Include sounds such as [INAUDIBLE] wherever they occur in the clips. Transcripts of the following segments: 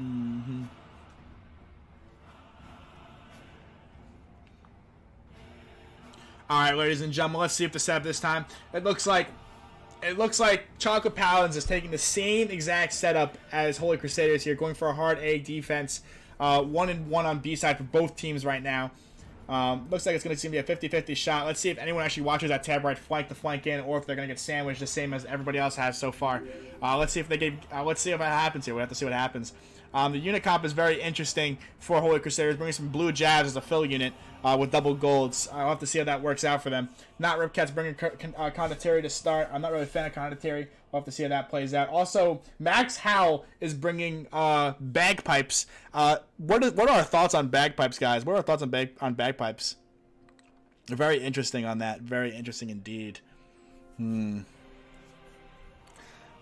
Mm-hmm. All right, ladies and gentlemen, let's see if the setup this time. It looks like it looks like Chocolate Paladins is taking the same exact setup as Holy Crusaders here, going for a hard A defense. Uh, one and one on B side for both teams right now. Um, looks like it's going to be a 50-50 shot. Let's see if anyone actually watches that tab right flank to flank in, or if they're going to get sandwiched the same as everybody else has so far. Uh, let's see if they get. Uh, let's see if that happens here. We have to see what happens. Um, the unit comp is very interesting for Holy Crusaders, bringing some blue jabs as a fill unit uh, with double golds. I'll have to see how that works out for them. Not Ripcats bringing uh, Condottieri to start. I'm not really a fan of Condottieri. We'll have to see how that plays out. Also, Max Howell is bringing uh, bagpipes. Uh, what, is, what are our thoughts on bagpipes, guys? What are our thoughts on, bag, on bagpipes? They're very interesting on that. Very interesting indeed. Hmm.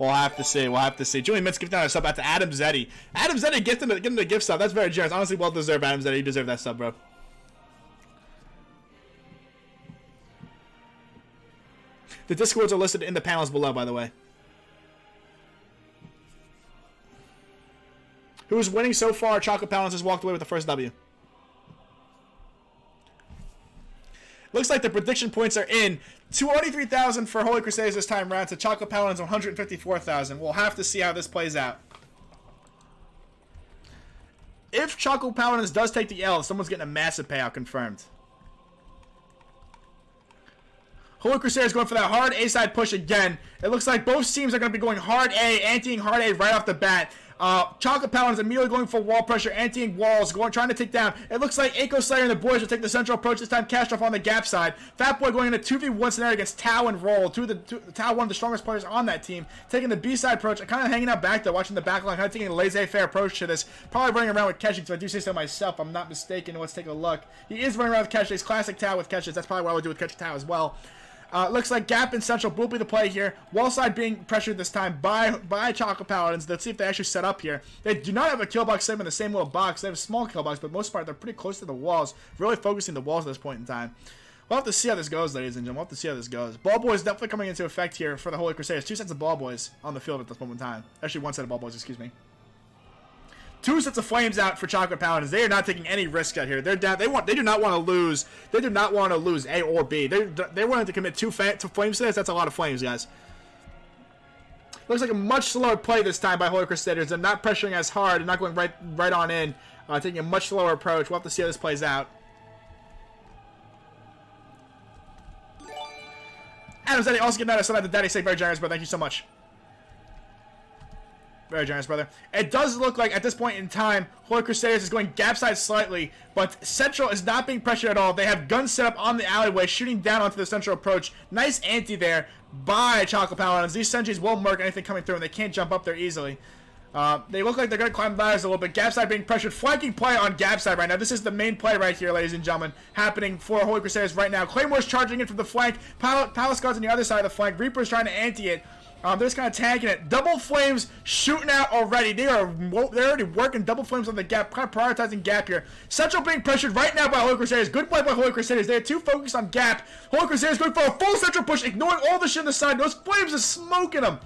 We'll have to see. We'll have to see. Julian Mintz gifting out sub out to Adam Zeddy. Adam Zeddy gifting the, giving the gift sub. That's very generous. Honestly, well deserved, Adam Zeddy. You deserve that sub, bro. The discords are listed in the panels below, by the way. Who's winning so far? Chocolate Paladins has walked away with the first W. Looks like the prediction points are in. 283,000 for Holy Crusaders this time around to Chocolate Paladins 154,000. We'll have to see how this plays out. If Chocolate Paladins does take the L, someone's getting a massive payout confirmed. Holy Crusaders going for that hard A-side push again. It looks like both teams are going to be going hard A, anteing hard A right off the bat. Uh, Chocolate Paladins immediately going for wall pressure, anteing walls, going trying to take down. It looks like Echo Slayer and the boys will take the central approach this time. Kashtov on the gap side. Fat Boy going in a 2v1 scenario against Tau and Roll. Two of the two, one of the strongest players on that team, taking the B side approach. Kind of hanging out back there, watching the back line, kind of taking a laissez-faire approach to this. Probably running around with catching, so I do say so myself. I'm not mistaken. Let's take a look. He is running around with Keshiks. Classic Tau with Keshiks. That's probably what I would do with catching Tau as well. Uh, looks like Gap and Central will be the play here. Wall side being pressured this time by by Chocolate Paladins. Let's see if they actually set up here. They do not have a kill box same in the same little box. They have a small kill box, but most part they're pretty close to the walls. Really focusing the walls at this point in time. We'll have to see how this goes, ladies and gentlemen. We'll have to see how this goes. Ball boys definitely coming into effect here for the Holy Crusaders. Two sets of ball boys on the field at this moment in time. Actually, one set of ball boys, excuse me. Two sets of flames out for Chocolate Paladins. They are not taking any risk out here. They're down. They want. They do not want to lose. They do not want to lose A or B. They're they're willing to commit two fa- to flames to this. That's a lot of flames, guys. Looks like a much slower play this time by Holy Crusaders. They're not pressuring as hard. They're not going right right on in. Uh, taking a much slower approach. We'll have to see how this plays out. Adam Daddy also getting out of the Daddy Say very generous, but thank you so much. Very generous, brother. It does look like at this point in time, Holy Crusaders is going gap side slightly, but Central is not being pressured at all. They have guns set up on the alleyway, shooting down onto the Central approach. Nice anti there by Chocolate Paladins. These sentries won't mark anything coming through, and they can't jump up there easily. Uh, they look like they're going to climb ladders a little bit. Gap side being pressured. Flanking play on Gap side right now. This is the main play right here, ladies and gentlemen, happening for Holy Crusaders right now. Claymore's charging in from the flank. Pal Palace Guards on the other side of the flank. Reaper's trying to anti it. Um, they're just kind of tanking it. Double flames shooting out already. They are they're already working double flames on the gap, kind of prioritizing gap here. Central being pressured right now by Holy Crusaders. Good play by Holy Crusaders. They're too focused on gap. Holy Crusaders going for a full central push, ignoring all the shit on the side. Those flames are smoking them.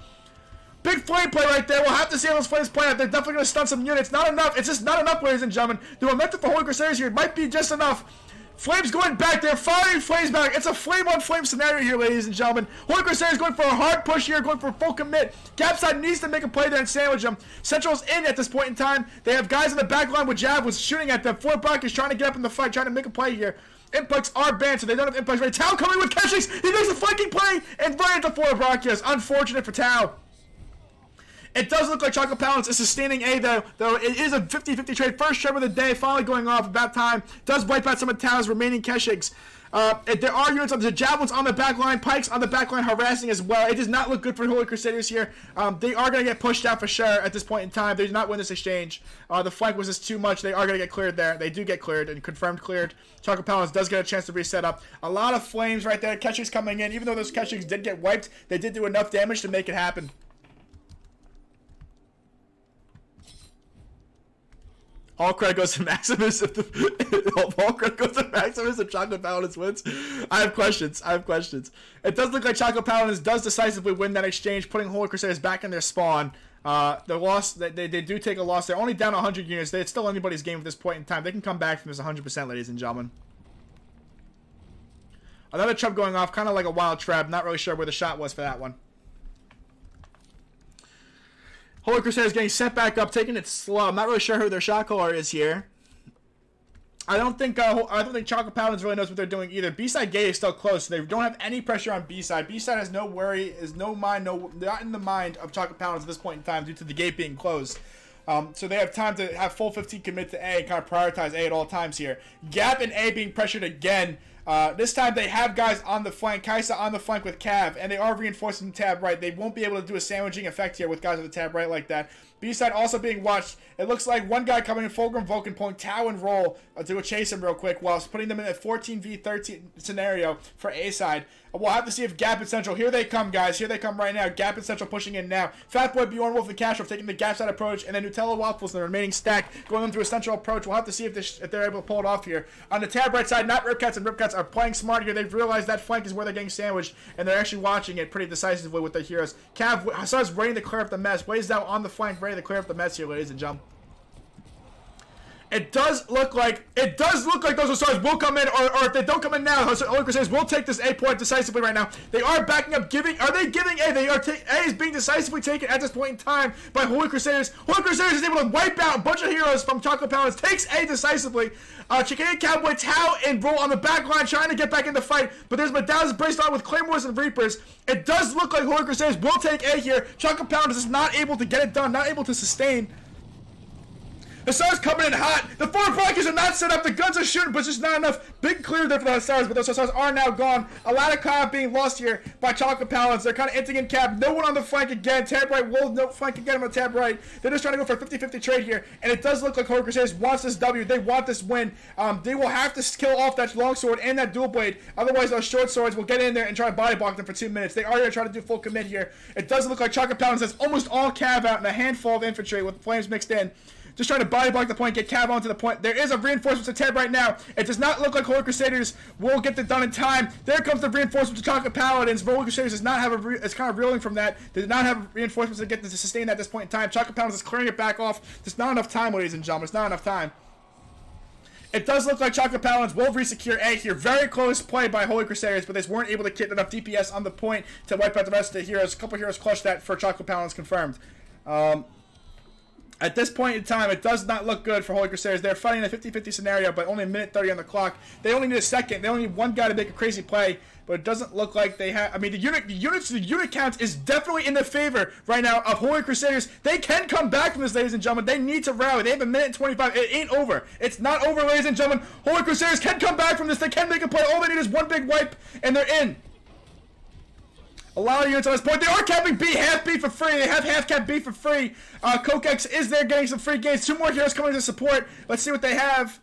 Big flame play right there. We'll have to see how those flames play out. They're definitely going to stun some units. Not enough. It's just not enough, ladies and gentlemen. The momentum for Holy Crusaders here might be just enough. Flames going back They're firing Flames back. It's a flame on flame scenario here, ladies and gentlemen. Holy Crusaders going for a hard push here, going for full commit. Gapside needs to make a play there and sandwich them. Central's in at this point in time. They have guys in the back line with Javelins shooting at them. Fort Brock is trying to get up in the fight, trying to make a play here. Impacts are banned, so they don't have impacts ready. Tau coming with Keshiks. He makes a flanking play and right into Fort Brock. Yes, unfortunate for Tau. It does look like Chocolate Paladins is sustaining A, though. Though it is a 50-50 trade. First trade of the day, finally going off about time. Does wipe out some of Tau's remaining Keshiks. Uh, there are units on the javelins on the back line, pikes on the back line harassing as well. It does not look good for Holy Crusaders here. Um, they are going to get pushed out for sure at this point in time. They did not win this exchange. Uh, the flank was just too much. They are going to get cleared there. They do get cleared and confirmed cleared. Chocolate Paladins does get a chance to reset up. A lot of flames right there. Keshiks coming in. Even though those Keshiks did get wiped, they did do enough damage to make it happen. All credit goes to Maximus if the [LAUGHS] credit goes to Maximus if Chocolate Paladins wins. I have questions. I have questions. It does look like Chocolate Paladins does decisively win that exchange, putting Holy Crusaders back in their spawn. Uh, the loss, they, they, they do take a loss. They're only down 100 units. It's still anybody's game at this point in time. They can come back from this 100%, ladies and gentlemen. Another trap going off, kind of like a wild trap. Not really sure where the shot was for that one. Holy Crusade is getting set back up, taking it slow. I'm not really sure who their shot caller is here. I don't think uh, I don't think Chocolate Paladins really knows what they're doing either. B-side gate is still close, so they don't have any pressure on B-side. B-side has no worry, is no mind, no not in the mind of Chocolate Paladins at this point in time due to the gate being closed. Um, so they have time to have full 15 commit to A and kind of prioritize A at all times here. Gap and A being pressured again. Uh, this time they have guys on the flank, Kaisa on the flank with Cav, and they are reinforcing the tab right. They won't be able to do a sandwiching effect here with guys on the tab right like that. B-side also being watched. It looks like one guy coming in Fulgrim Vulcan point Tau and roll uh, to chase him real quick whilst putting them in a 14v13 scenario for A-side. We'll have to see if Gap and Central. Here they come, guys. Here they come right now. Gap and Central pushing in now. Fatboy, Bjorn Wolf, and Cashroff taking the Gap side approach, and then Nutella Waffles and the remaining stack going through a Central approach. We'll have to see if, this, if they're able to pull it off here. On the tab right side, not Ripcats and Ripcats are playing smart here. They've realized that flank is where they're getting sandwiched, and they're actually watching it pretty decisively with their heroes. Cav starts ready to clear up the mess. Ways out on the flank, ready to clear up the mess here, ladies and gentlemen. It does look like it does look like those Osiris will come in, or, or if they don't come in now, Holy Crusaders will take this A point decisively right now. They are backing up, giving. Are they giving A? They are. A is being decisively taken at this point in time by Holy Crusaders. Holy Crusaders is able to wipe out a bunch of heroes from Chocolate Palace. Takes A decisively. Uh, Chicane Cowboy Tau and Roll on the back line trying to get back in the fight, but there's Medallions braced on with Claymores and Reapers. It does look like Holy Crusaders will take A here. Chocolate Palace is not able to get it done, not able to sustain. The Stars coming in hot. The four blockers are not set up. The guns are shooting, but just not enough. Big clear there for the Stars, but those Stars are now gone. A lot of combat being lost here by Chocolate Paladins. They're kind of emptying in cap. No one on the flank again. Tab right, will no flank again on the tab right. They're just trying to go for a 50-50 trade here, and it does look like Holy Crusaders wants this W. They want this win. Um, they will have to kill off that longsword and that dual blade. Otherwise, those short swords will get in there and try to body block them for two minutes. They are going to try to do full commit here. It does look like Chocolate Paladins has almost all cav out and a handful of infantry with flames mixed in. Just trying to body block the point, get Cav onto the point. There is a reinforcement to Ted right now. It does not look like Holy Crusaders will get it done in time. There comes the reinforcement to Chocolate Paladins. Holy Crusaders does not have a. Re- it's kind of reeling from that. They did not have reinforcements to get to sustain at this point in time. Chocolate Paladins is clearing it back off. There's not enough time, ladies and gentlemen. It's not enough time. It does look like Chocolate Paladins will resecure A here. Very close play by Holy Crusaders, but they weren't able to get enough DPS on the point to wipe out the rest of the heroes. A couple heroes clutched that for Chocolate Paladins confirmed. Um, at this point in time, it does not look good for Holy Crusaders. They're fighting a 50-50 scenario, but only a minute 30 on the clock. They only need a second. They only need one guy to make a crazy play, but it doesn't look like they have. I mean, the unit, the units, the unit count is definitely in the favor right now of Holy Crusaders. They can come back from this, ladies and gentlemen. They need to rally. They have a minute and 25. It ain't over. It's not over, ladies and gentlemen. Holy Crusaders can come back from this. They can make a play. All they need is one big wipe, and they're in. A lot of units on this point. They are capping B, half B for free. They have half cap B for free. Uh, Kokex is there getting some free gains. Two more heroes coming to support. Let's see what they have.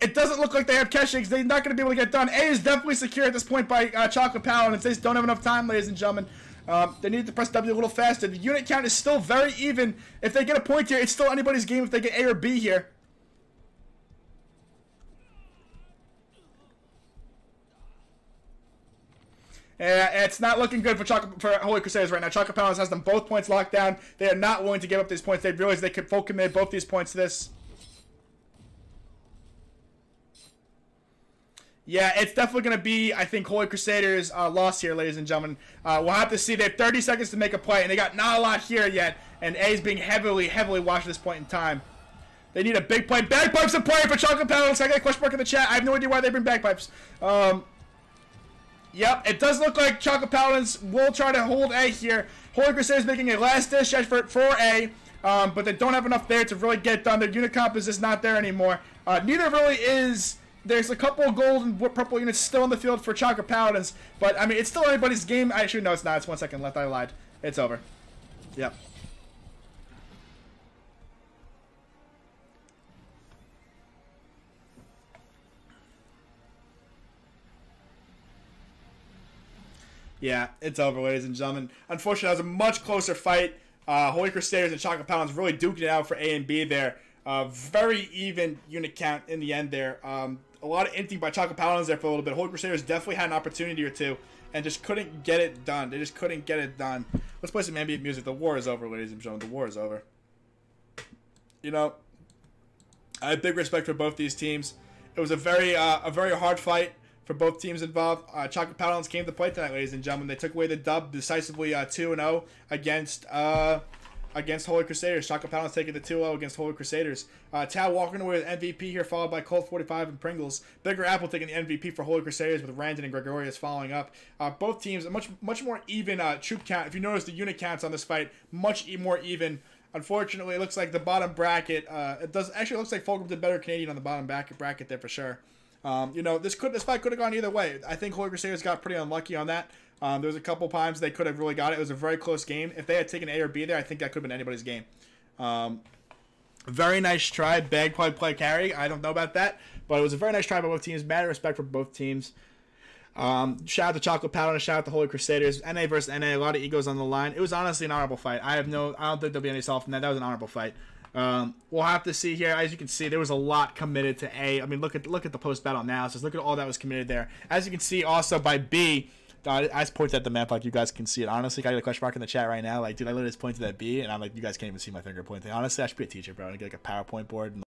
It doesn't look like they have Keshiks. They're not going to be able to get done. A is definitely secure at this point by uh, Chocolate Paladins. They don't have enough time, ladies and gentlemen. Um, they need to press W a little faster. The unit count is still very even. If they get a point here, it's still anybody's game if they get A or B here. It's not looking good for Chocolate, for Holy Crusaders right now. Chocolate Palace has them both points locked down. They are not willing to give up these points. They realize they could full commit both these points to this. Yeah, it's definitely going to be, I think, Holy Crusaders' uh, loss here, ladies and gentlemen. Uh, we'll have to see. They have 30 seconds to make a play, and they got not a lot here yet. And A is being heavily, heavily watched at this point in time. They need a big play. Bagpipes are playing for Chocolate Palace. I got a question mark in the chat. I have no idea why they bring bagpipes. Um, Yep, it does look like Chocolate Paladins will try to hold A here. Holy Crusaders making a last dish effort for A, um, but they don't have enough there to really get done. Their unit comp is just not there anymore. Uh, neither really is. There's a couple gold and purple units still in the field for Chocolate Paladins, but I mean, it's still anybody's game. Actually, no, it's not. It's one second left. I lied. It's over. Yep. Yeah, it's over, ladies and gentlemen. Unfortunately, it was a much closer fight. Uh, Holy Crusaders and Chocolate Paladins really duking it out for A and B there. Uh, very even unit count in the end there. Um, a lot of inting by Chocolate Paladins there for a little bit. Holy Crusaders definitely had an opportunity or two. and just couldn't get it done. They just couldn't get it done. Let's play some ambient music. The war is over, ladies and gentlemen. The war is over. You know, I have big respect for both these teams. It was a very uh, a very hard fight for both teams involved. Uh, Chocolate Paladins came to play tonight, ladies and gentlemen. They took away the dub decisively uh, 2 0 against. Uh, against Holy Crusaders. Chocolate Paladins taking the 2-0 against Holy Crusaders. Uh, Tau walking away with MVP here, followed by Colt 45 and Pringles. Bigger Apple taking the MVP for Holy Crusaders with Randon and Gregorius following up. Uh, both teams, much much more even uh, troop count. If you notice the unit counts on this fight, much more even. Unfortunately, it looks like the bottom bracket. Uh, it does actually looks like Fulcrum did better Canadian on the bottom bracket there for sure. Um, you know, this could this fight could have gone either way. I think Holy Crusaders got pretty unlucky on that. Um, there was a couple times they could have really got it. It was a very close game. If they had taken A or B there, I think that could have been anybody's game. Um, very nice try. Bag play play carry. I don't know about that, but it was a very nice try by both teams. Mad respect for both teams. Um, shout out to Chocolate Powder and shout out to Holy Crusaders. NA versus NA. A lot of egos on the line. It was honestly an honorable fight. I have no. I don't think there'll be any self in that. That was an honorable fight. Um, we'll have to see here. As you can see, there was a lot committed to A. I mean, look at look at the post battle analysis. Look at all that was committed there. As you can see, also by B. I just pointed at the map like you guys can see it. Honestly, I got a question mark in the chat right now. Like, dude, I literally just pointed at B, and I'm like, you guys can't even see my finger pointing. Honestly, I should be a teacher, bro. I get like a PowerPoint board and